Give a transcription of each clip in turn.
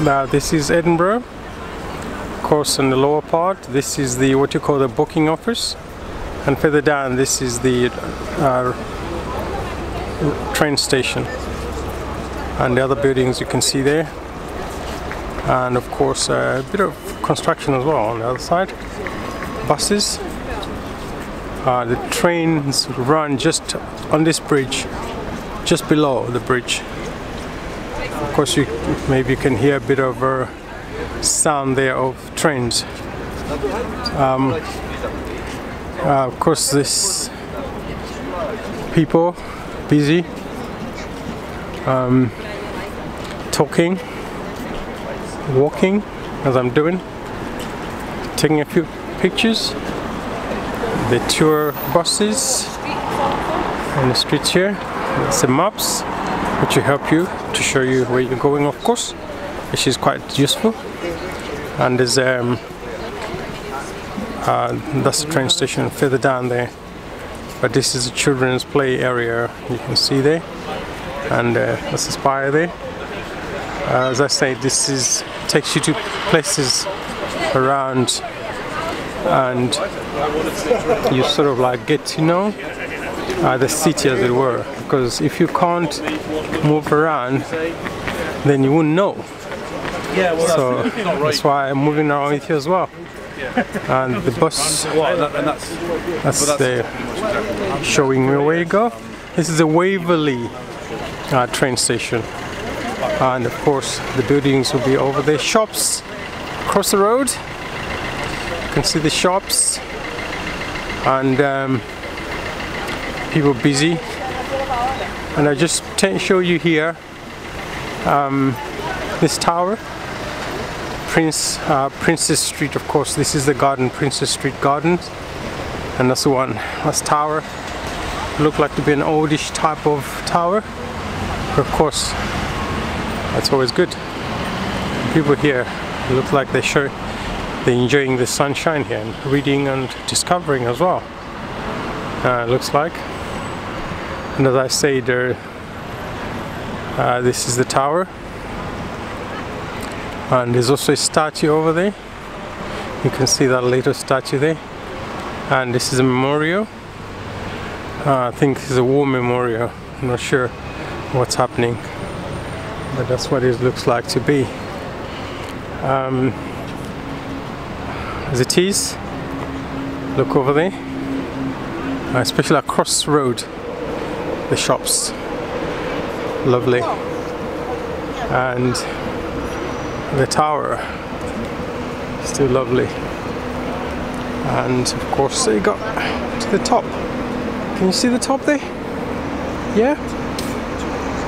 Now this is Edinburgh. Of course, in the lower part, this is the what you call the booking office, and further down, this is the uh, train station, and the other buildings you can see there, and of course a bit of construction as well on the other side. Buses. Uh, the trains run just on this bridge, just below the bridge. Of course, you maybe you can hear a bit of a sound there of trains. Um, uh, of course, this people busy um, talking, walking as I'm doing, taking a few pictures. The tour buses on the streets here. Some maps which will help you to show you where you're going of course which is quite useful. And there's um uh, that's the train station further down there. But this is a children's play area you can see there. And uh, that's the spire there. Uh, as I say this is takes you to places around and you sort of like get to know uh, the city as it were. Because if you can't move around then you wouldn't know. So that's why I'm moving around with you as well. And the bus that's the showing me where you go. This is the Waverley uh, train station. And of course the buildings will be over there. Shops across the road. You can see the shops. And um, people busy. And I just show you here um, this tower. Prince uh, Princes Street of course. This is the garden Princes Street Gardens. And that's the one that's tower. Look like to be an oldish type of tower. But of course that's always good. People here look like they show they're enjoying the sunshine here and reading and discovering as well. Uh, looks like and as I say there uh, this is the tower. And there's also a statue over there. You can see that little statue there. And this is a memorial. Uh, I think it's a war memorial. I'm not sure what's happening but that's what it looks like to be. Um, as it is look over there. Uh, especially across the road the shops. Lovely. And the tower. Still lovely. And of course they got to the top. Can you see the top there? Yeah?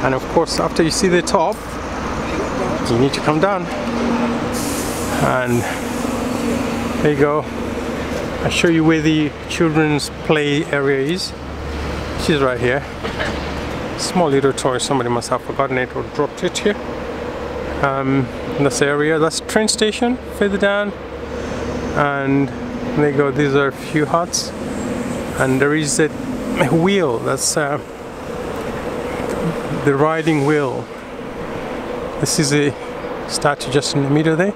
And of course after you see the top you need to come down. And there you go. I'll show you where the children's play area is She's right here. Small little toy, somebody must have forgotten it or dropped it here. Um, this area, that's train station further down. And there you go, these are a few huts. And there is a, a wheel, that's uh, the riding wheel. This is a statue just in the middle there.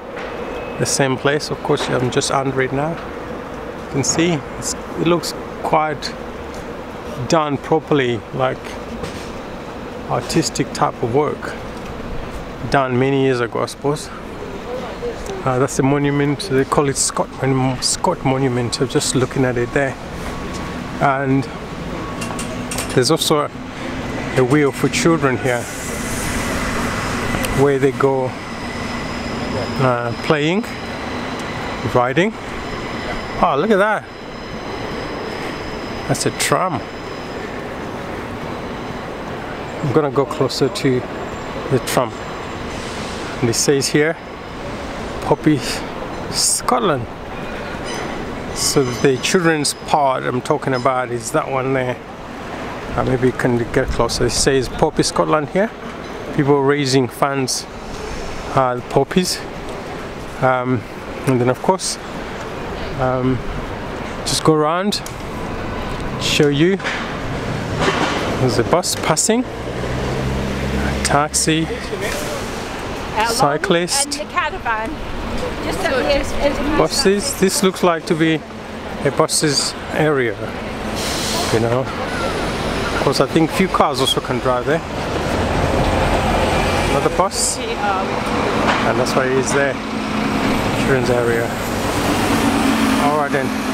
The same place, of course, I'm just under it now. You can see, it looks quite done properly, like artistic type of work, done many years ago, I suppose. Uh, that's the monument, they call it Scott, Scott Monument, I'm just looking at it there. And there's also a, a wheel for children here where they go uh, playing, riding. Oh, look at that. That's a tram. I'm gonna go closer to the tram and it says here Poppy Scotland. So the children's part I'm talking about is that one there. Uh, maybe you can get closer. It says Poppy Scotland here. People raising funds uh, poppies. Um, and then of course um, just go around show you. There's a bus passing taxi along Cyclist. And the caravan. Just up here is, is buses. This looks like to be a buses area. You know. Of course, I think few cars also can drive there. Another bus, and that's why it's there. Children's area. All right then.